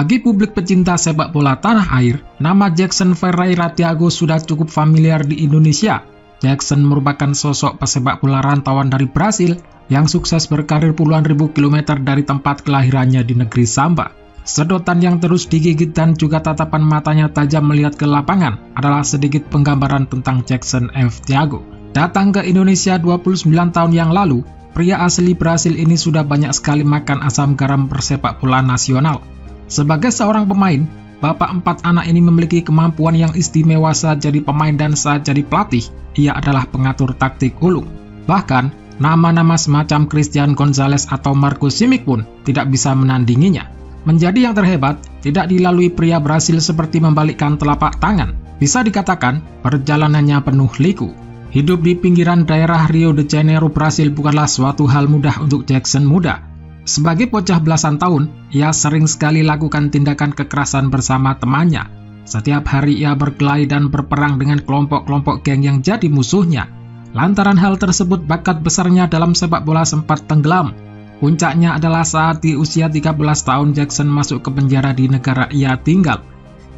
Bagi publik pecinta sepak bola tanah air, nama Jackson Ferreira Thiago sudah cukup familiar di Indonesia. Jackson merupakan sosok pesepak bola rantauan dari Brasil yang sukses berkarir puluhan ribu kilometer dari tempat kelahirannya di negeri Samba. Sedotan yang terus digigit dan juga tatapan matanya tajam melihat ke lapangan adalah sedikit penggambaran tentang Jackson F. Thiago. Datang ke Indonesia 29 tahun yang lalu, pria asli Brasil ini sudah banyak sekali makan asam garam persepak bola nasional. Sebagai seorang pemain, bapak empat anak ini memiliki kemampuan yang istimewa saat jadi pemain dan saat jadi pelatih. Ia adalah pengatur taktik ulung. Bahkan, nama-nama semacam Christian Gonzalez atau Marco Simic pun tidak bisa menandinginya. Menjadi yang terhebat, tidak dilalui pria Brasil seperti membalikkan telapak tangan. Bisa dikatakan, perjalanannya penuh liku. Hidup di pinggiran daerah Rio de Janeiro, Brasil bukanlah suatu hal mudah untuk Jackson muda. Sebagai bocah belasan tahun, ia sering sekali lakukan tindakan kekerasan bersama temannya. Setiap hari ia berkelahi dan berperang dengan kelompok-kelompok geng yang jadi musuhnya. Lantaran hal tersebut bakat besarnya dalam sepak bola sempat tenggelam. Puncaknya adalah saat di usia 13 tahun Jackson masuk ke penjara di negara ia tinggal.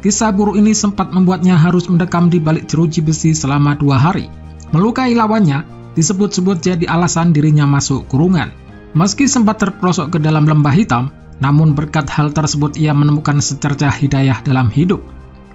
Kisah buruk ini sempat membuatnya harus mendekam di balik jeruji besi selama dua hari. Melukai lawannya disebut-sebut jadi alasan dirinya masuk kurungan. Meski sempat terperosok ke dalam lembah hitam, namun berkat hal tersebut ia menemukan secercah hidayah dalam hidup.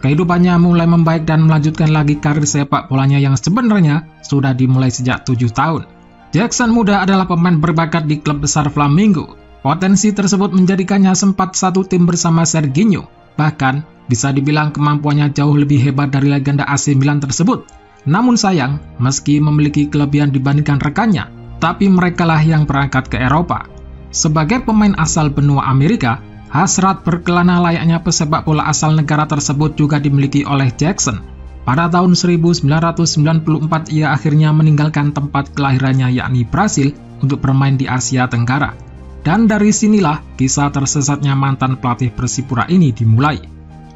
Kehidupannya mulai membaik dan melanjutkan lagi karir sepak bolanya yang sebenarnya sudah dimulai sejak tujuh tahun. Jackson muda adalah pemain berbakat di klub besar Flamingo. Potensi tersebut menjadikannya sempat satu tim bersama Serginho. Bahkan, bisa dibilang kemampuannya jauh lebih hebat dari legenda AC Milan tersebut. Namun sayang, meski memiliki kelebihan dibandingkan rekannya, tapi merekalah yang berangkat ke Eropa. Sebagai pemain asal benua Amerika, hasrat berkelana layaknya pesepak bola asal negara tersebut juga dimiliki oleh Jackson. Pada tahun 1994 ia akhirnya meninggalkan tempat kelahirannya yakni Brasil untuk bermain di Asia Tenggara. Dan dari sinilah kisah tersesatnya mantan pelatih Persipura ini dimulai.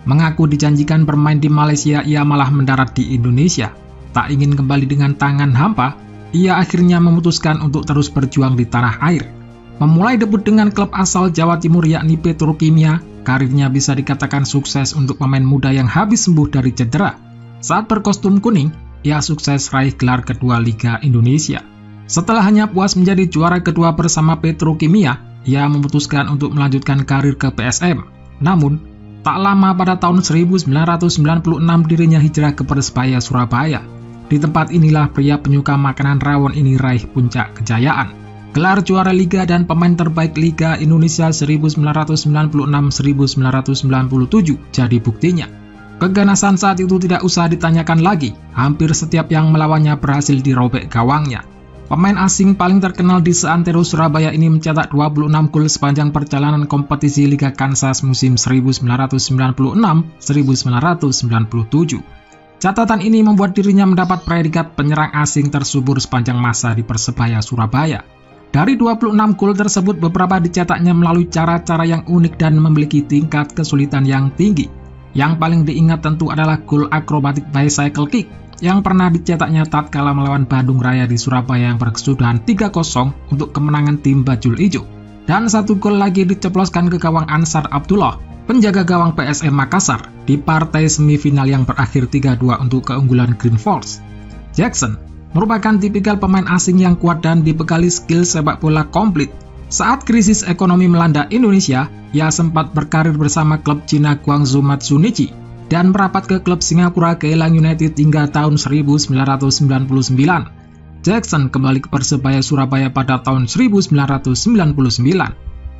Mengaku dijanjikan bermain di Malaysia, ia malah mendarat di Indonesia. Tak ingin kembali dengan tangan hampa, ia akhirnya memutuskan untuk terus berjuang di tanah air. Memulai debut dengan klub asal Jawa Timur yakni Petrokimia, karirnya bisa dikatakan sukses untuk pemain muda yang habis sembuh dari cedera. Saat berkostum kuning, ia sukses raih gelar kedua Liga Indonesia. Setelah hanya puas menjadi juara kedua bersama Petrokimia, ia memutuskan untuk melanjutkan karir ke PSM. Namun, tak lama pada tahun 1996 dirinya hijrah ke Persebaya Surabaya. Di tempat inilah pria penyuka makanan rawon ini raih puncak kejayaan. Gelar juara Liga dan pemain terbaik Liga Indonesia 1996-1997 jadi buktinya. Keganasan saat itu tidak usah ditanyakan lagi, hampir setiap yang melawannya berhasil dirobek gawangnya. Pemain asing paling terkenal di seantero Surabaya ini mencetak 26 gol sepanjang perjalanan kompetisi Liga Kansas musim 1996-1997. Catatan ini membuat dirinya mendapat predikat penyerang asing tersubur sepanjang masa di Persebaya Surabaya. Dari 26 gol tersebut, beberapa dicetaknya melalui cara-cara yang unik dan memiliki tingkat kesulitan yang tinggi. Yang paling diingat tentu adalah gol akrobatik bicycle kick yang pernah dicetaknya tatkala melawan Bandung Raya di Surabaya yang berkesudahan 3-0 untuk kemenangan tim Bajul Ijo. Dan satu gol lagi diceploskan ke gawang Ansar Abdullah penjaga gawang PSM Makassar di partai semifinal yang berakhir 3-2 untuk keunggulan Green Force. Jackson merupakan tipikal pemain asing yang kuat dan dibekali skill sepak bola komplit. Saat krisis ekonomi melanda Indonesia, ia sempat berkarir bersama klub Cina Guangzhou Matsunichi dan merapat ke klub Singapura Keelang United hingga tahun 1999. Jackson kembali ke Persebaya Surabaya pada tahun 1999.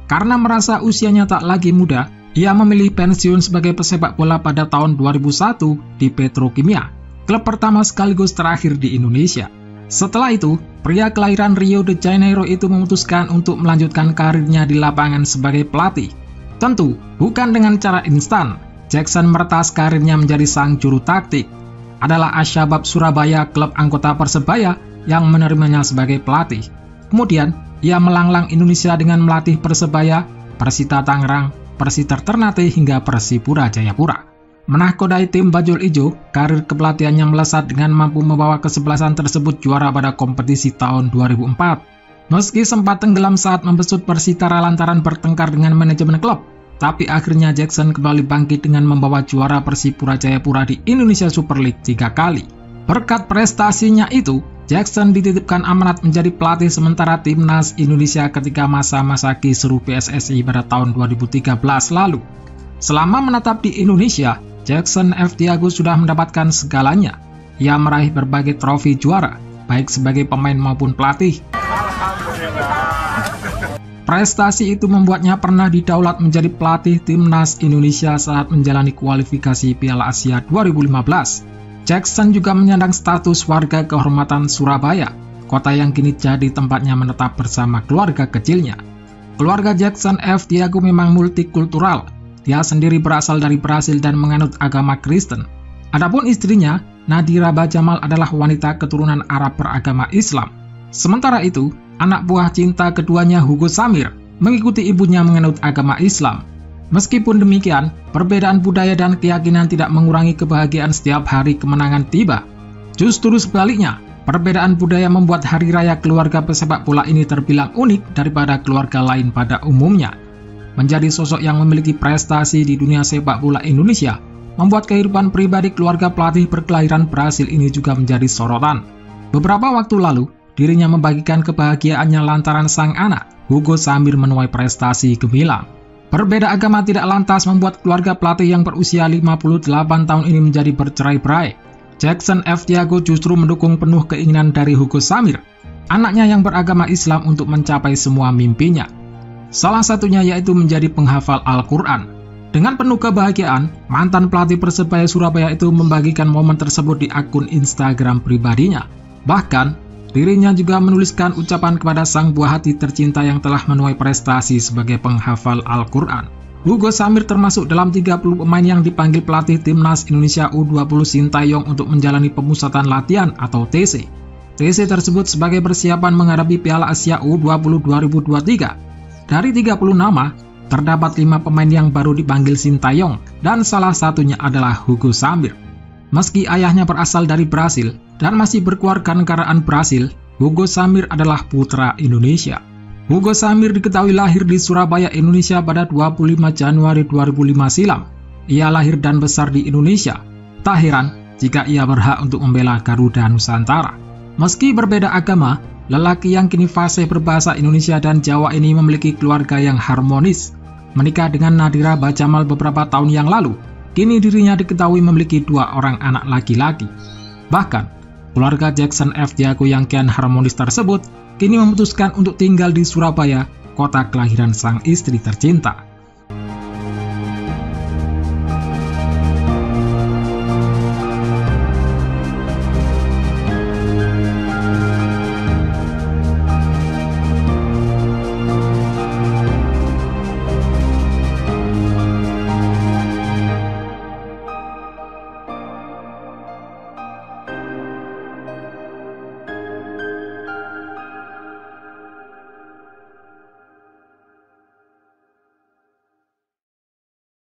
Karena merasa usianya tak lagi muda, ia memilih pensiun sebagai pesepak bola pada tahun 2001 di Petrokimia, klub pertama sekaligus terakhir di Indonesia. Setelah itu, pria kelahiran Rio de Janeiro itu memutuskan untuk melanjutkan karirnya di lapangan sebagai pelatih. Tentu, bukan dengan cara instan. Jackson meretas karirnya menjadi sang juru taktik. Adalah Asyabab Surabaya, klub anggota Persebaya, yang menerimanya sebagai pelatih. Kemudian, ia melanglang Indonesia dengan melatih Persebaya, Persita Tangerang, Persita Ternate hingga Persipura Jayapura. Menahkodai tim Bajul Ijo, karir kepelatihannya melesat dengan mampu membawa kesebelasan tersebut juara pada kompetisi tahun 2004. Meski sempat tenggelam saat membesut Persitara lantaran bertengkar dengan manajemen klub, tapi akhirnya Jackson kembali bangkit dengan membawa juara Persipura Jayapura di Indonesia Super League tiga kali. Berkat prestasinya itu, Jackson dititipkan amanat menjadi pelatih sementara timnas Indonesia ketika masa-masa kisruh PSSI pada tahun 2013 lalu. Selama menetap di Indonesia, Jackson F. Tiago sudah mendapatkan segalanya. Ia meraih berbagai trofi juara, baik sebagai pemain maupun pelatih. Prestasi itu membuatnya pernah didaulat menjadi pelatih timnas Indonesia saat menjalani kualifikasi Piala Asia 2015. Jackson juga menyandang status warga kehormatan Surabaya, kota yang kini jadi tempatnya menetap bersama keluarga kecilnya. Keluarga Jackson F. Tiago memang multikultural. Dia sendiri berasal dari Brasil dan menganut agama Kristen. Adapun istrinya, Nadira Bajamal adalah wanita keturunan Arab beragama Islam. Sementara itu, anak buah cinta keduanya Hugo Samir mengikuti ibunya menganut agama Islam. Meskipun demikian, perbedaan budaya dan keyakinan tidak mengurangi kebahagiaan setiap hari kemenangan tiba. Justru sebaliknya, perbedaan budaya membuat hari raya keluarga pesepak bola ini terbilang unik daripada keluarga lain pada umumnya. Menjadi sosok yang memiliki prestasi di dunia sepak bola Indonesia, membuat kehidupan pribadi keluarga pelatih berkelahiran Brasil ini juga menjadi sorotan. Beberapa waktu lalu, Dirinya membagikan kebahagiaannya lantaran sang anak, Hugo Samir menuai prestasi gemilang. Berbeda agama tidak lantas membuat keluarga pelatih yang berusia 58 tahun ini menjadi bercerai-berai. Jackson F. Tiago justru mendukung penuh keinginan dari Hugo Samir, anaknya yang beragama Islam untuk mencapai semua mimpinya. Salah satunya yaitu menjadi penghafal Al-Quran. Dengan penuh kebahagiaan, mantan pelatih Persebaya Surabaya itu membagikan momen tersebut di akun Instagram pribadinya. Bahkan, Dirinya juga menuliskan ucapan kepada sang buah hati tercinta yang telah menuai prestasi sebagai penghafal Al-Quran. Hugo Samir termasuk dalam 30 pemain yang dipanggil pelatih timnas Indonesia U20 Sintayong untuk menjalani pemusatan latihan atau TC. TC tersebut sebagai persiapan menghadapi Piala Asia U20 2023. Dari 30 nama, terdapat 5 pemain yang baru dipanggil Sintayong dan salah satunya adalah Hugo Samir. Meski ayahnya berasal dari Brasil dan masih berkeluarga negaraan Brasil, Hugo Samir adalah putra Indonesia. Hugo Samir diketahui lahir di Surabaya, Indonesia pada 25 Januari 2005 silam. Ia lahir dan besar di Indonesia. Tak heran jika ia berhak untuk membela Garuda Nusantara. Meski berbeda agama, lelaki yang kini fasih berbahasa Indonesia dan Jawa ini memiliki keluarga yang harmonis. Menikah dengan Nadira Bajamal beberapa tahun yang lalu, Kini dirinya diketahui memiliki dua orang anak laki-laki. Bahkan, keluarga Jackson F. Diago yang kian harmonis tersebut kini memutuskan untuk tinggal di Surabaya, kota kelahiran sang istri tercinta.